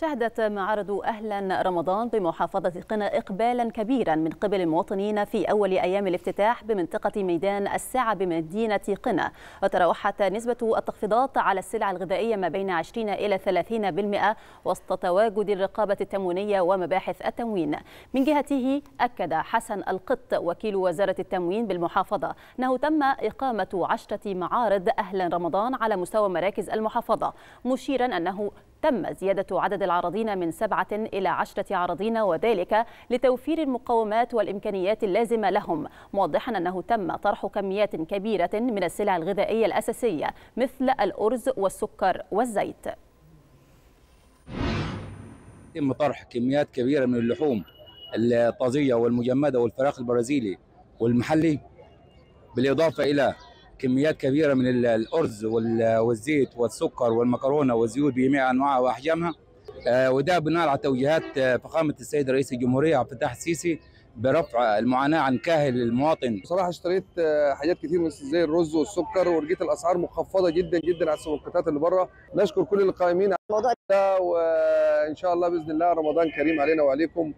شهدت معارض أهلا رمضان بمحافظة قنا إقبالا كبيرا من قبل المواطنين في أول أيام الافتتاح بمنطقة ميدان الساعة بمدينة قنا. وتراوحت نسبة التخفيضات على السلع الغذائية ما بين 20 إلى 30% وسط تواجد الرقابة التموينية ومباحث التموين. من جهته أكد حسن القط وكيل وزارة التموين بالمحافظة أنه تم إقامة عشرة معارض أهلا رمضان على مستوى مراكز المحافظة مشيرا أنه تم زيادة عدد العارضين من سبعة إلى عشرة عارضين وذلك لتوفير المقومات والإمكانيات اللازمة لهم. موضحا أنه تم طرح كميات كبيرة من السلع الغذائية الأساسية مثل الأرز والسكر والزيت. يتم طرح كميات كبيرة من اللحوم الطازية والمجمدة والفراخ البرازيلي والمحلي بالإضافة إلى كميات كبيرة من الأرز والزيت والسكر والمكرونة والزيوت بجميع أنواعها وأحجامها. وده بناء على توجيهات فخامة السيد رئيس الجمهورية عبد الفتاح السيسي برفع المعاناة عن كاهل المواطن. بصراحة اشتريت حاجات كتير مثل زي الرز والسكر ولقيت الأسعار مخفضة جدا جدا على السوبرماركتات اللي بره، نشكر كل القائمين على الموضوع ده وإن شاء الله بإذن الله رمضان كريم علينا وعليكم.